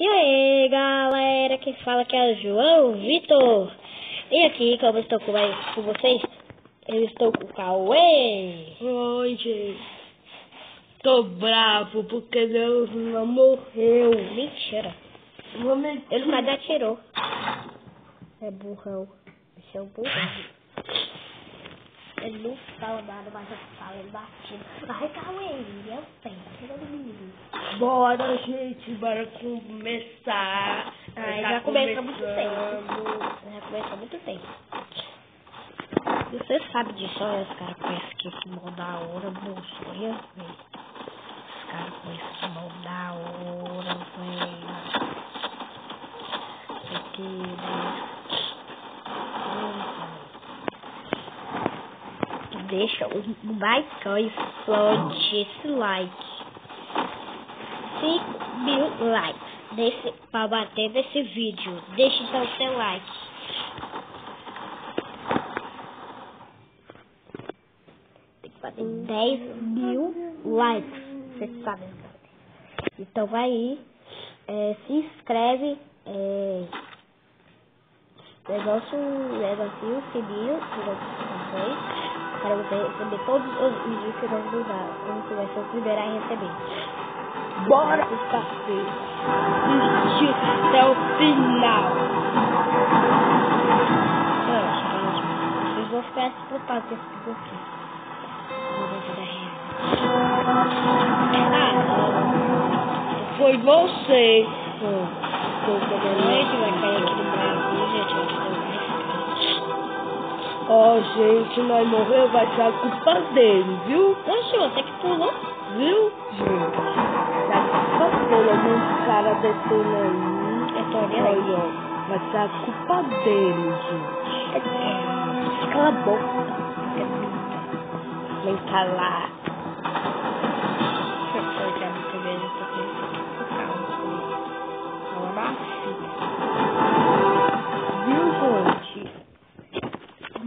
E aí, galera, quem fala aqui é o João Vitor. E aqui, como eu estou com, com vocês, eu estou com o Cauê. Oi, gente. Tô bravo porque meu irmão morreu. Mentira. Ele quase atirou. É burrão. Esse é o burrão. Ele não fala nada, mas eu falo, ele batido. Ai, Cauê, eu sei. Bora, gente, bora começar. Ai, Tá já começou muito tempo. Já começou muito tempo. Você sabe disso, olha os caras com esse que mão da hora, moço, olha, velho. Os caras com esse mão da hora, velho. Aqui, velho. Deixa o like explode esse like. 5 mil likes desse, pra bater nesse vídeo. Deixe então seu like. Tem que bater 10 mil likes. Vocês sabem. Então vai aí. é, se inscreve. É, negócio, negocinho, sininho. Para você receber todos os vídeos que vamos dar. Quando você vai ser o primeiro a receber. Bora. Assistir até o final. Vocês vão ficar se preocupados com esse tipo aqui. Não vai vida real. Foi você. Ah, pô. Noite vai cair aqui no Brasil, gente. Ó, gente, nós morreu, vai ser a culpa dele, viu? Oxe, você que pulou. Viu, gente? Vai ser a culpa dele, aí. Eu tô olhando aí. Ó, vai ser a culpa dele, gente. Cala a boca. Vem calar. Eu já muitas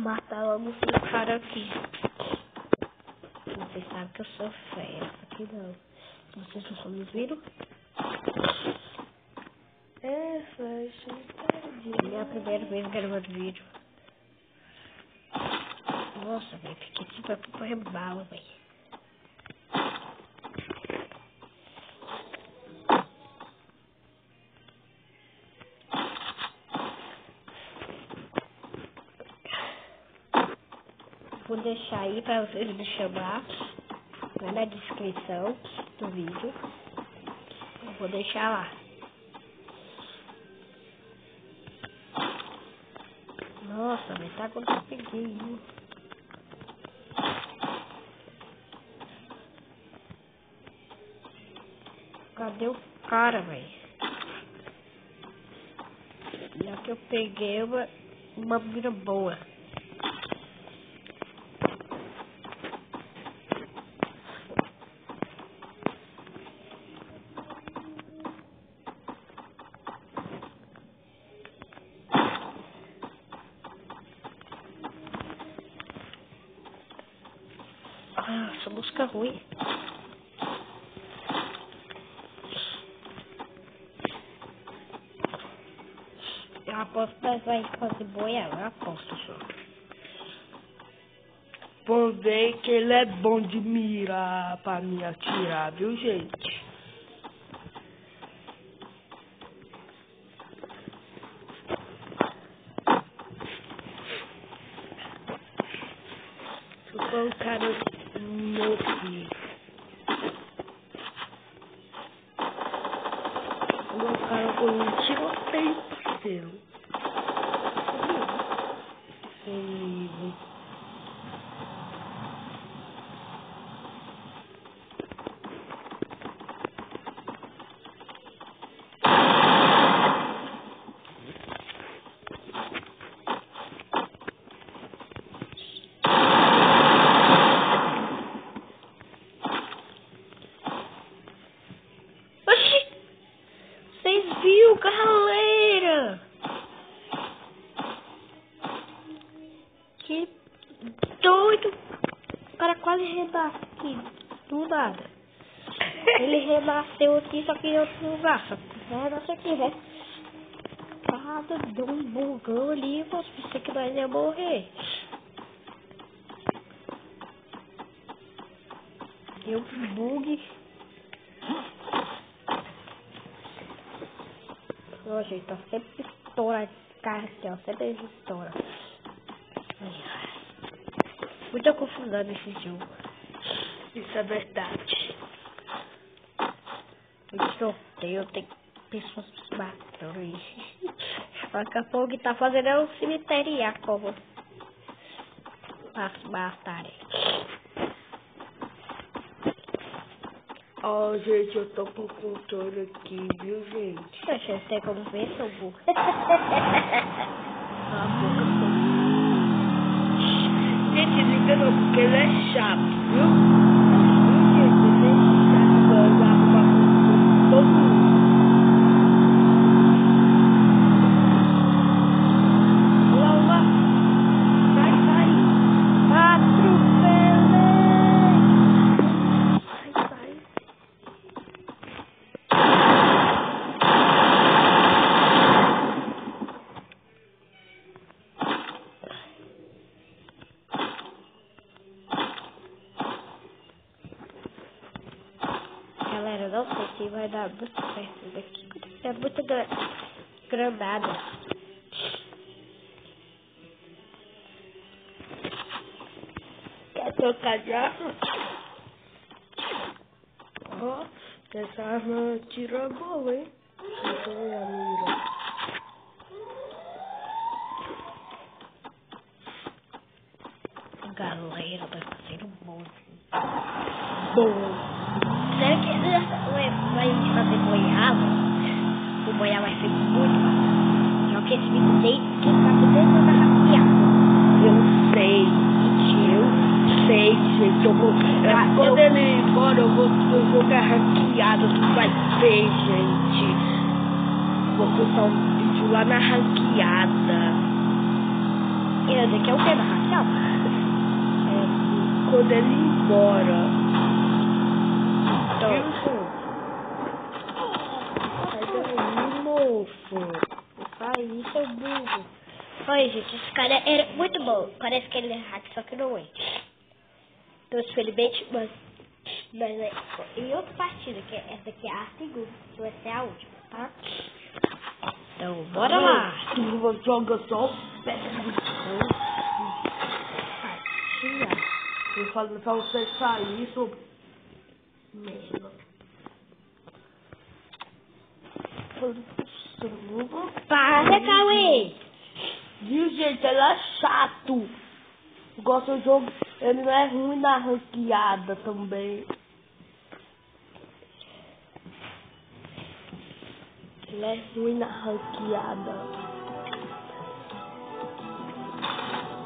matar logo esse cara aqui. Vocês sabem que eu sou fera. Aqui não. Vocês não me viram? É. É minha primeira vez gravando vídeo. Nossa, velho. Fiquei tipo a correr bala, velho. Vou deixar aí pra vocês me chamar lá na descrição do vídeo. Eu vou deixar lá. Nossa, mas tá quando eu peguei. hein? Cadê o cara, velho? Já que eu peguei uma, uma mira boa. Ah, essa música é ruim. Eu aposto que vai fazer boia, eu aposto só. Vamos ver que ele é bom de mirar pra me atirar, viu, gente? Ficou o cara morrer. O cara com um tiroteio, parceiro. Sim. Oxi! Vocês viram, galera? Que doido! O cara quase renasce aqui, do nada. Ele renasceu aqui, só que em outro lugar. Só que É, não o que, né? Ah, deu um bugão ali, mas pensei que nós ia morrer. Deu um bug. Ó, gente, tá sempre estoura esse carro aqui, ó. Sempre estoura. Muita confusão nesse jogo. Isso é verdade. Muito sorteio, tem pessoas matando aí. Daqui a pouco tá fazendo é um cemitério como matarem. Ó, gente, eu tô com o controle aqui, viu, gente? Poxa, tem como ver, seu burro. Gente, liga não, porque ele é chato? Viu, granada. Quer trocar de arma? Ó, essa arma tira boa, hein? A mira. Galera, tá sendo bom. Boa. Jogar ranqueada. Tu vai ver, gente. Vou postar um vídeo lá na ranqueada. E eu daqui é o que da hackeada? É, quando ele ir embora. Então, Sai daí, moço. Aí, seu burro. Oi, gente, esse cara era muito bom. Parece que ele é hack, só que não é. Então, infelizmente, mas, mas é, em outra partida, que essa aqui é a segunda, que vai ser a última, tá? Então, bora lá. Tu joga só. Eu falo pra você sair, seu merda. Para, Cauê! Viu, gente? Ele é chato. Gosta do jogo. Ele não é ruim na ranqueada também. Ele é ruim na ranqueada.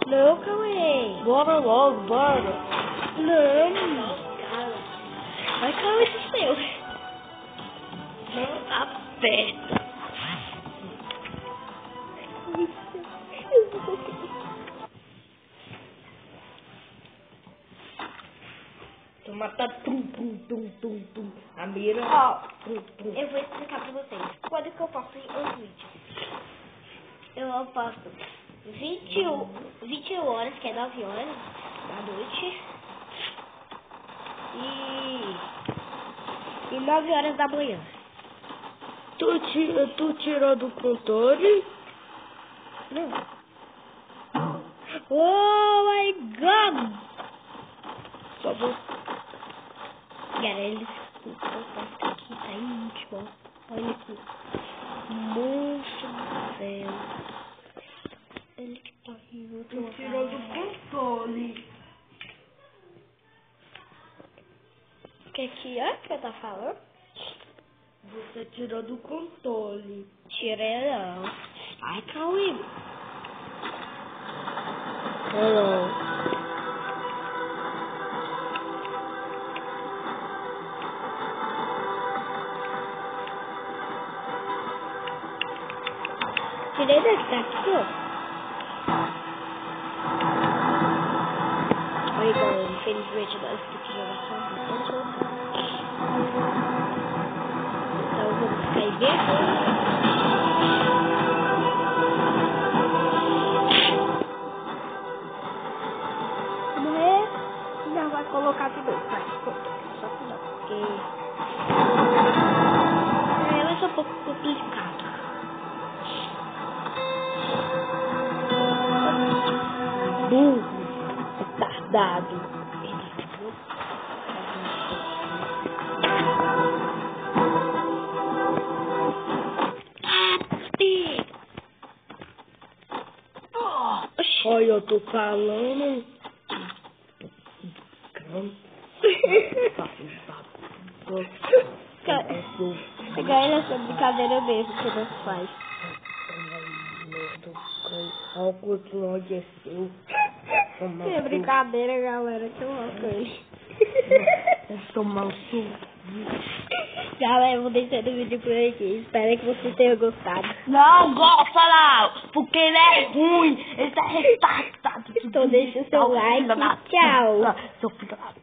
Não, Cauê! Bora logo, bora. Não! Vai, Cauê, esse seu. Não aperta. Eu não consegui. Tu mata tum, tum, tum, tum, tum. A mira. Tum. Eu vou explicar pra vocês. Quando que eu posto os vídeos? Eu posto 21, 21 horas, que é 9 horas da noite. E, e 9 horas da manhã. Tu, tu tirou do controle? Não. Oh my god! Só vou. Galera, eles aqui, tá em último. Olha aqui. Monstro do céu. Ele que tá em. Tu tirou do controle. O que que é que eu tá falando? Você tirou do controle. Tirei não. Ai, Cauê. Não. Tirei daqui, aqui, ó. Oi, galera. Infelizmente, nós temos que jogar só um pouco. Então, vamos já vai colocar tudo. Vai, só que não, porque... É, vai ser um pouco complicado. Burro, retardado. Oxi. Olha, eu tô falando. Pegar ele essa brincadeira mesmo que nós faz. Olha o continuo de seu. É brincadeira, galera, que louco ele. Tomar um suco. Galera, eu vou deixando o vídeo por aqui. Espero que vocês tenham gostado. Não gosta não, porque ele é ruim, ele tá retardado. Então deixa o seu like tchau. Seu filho da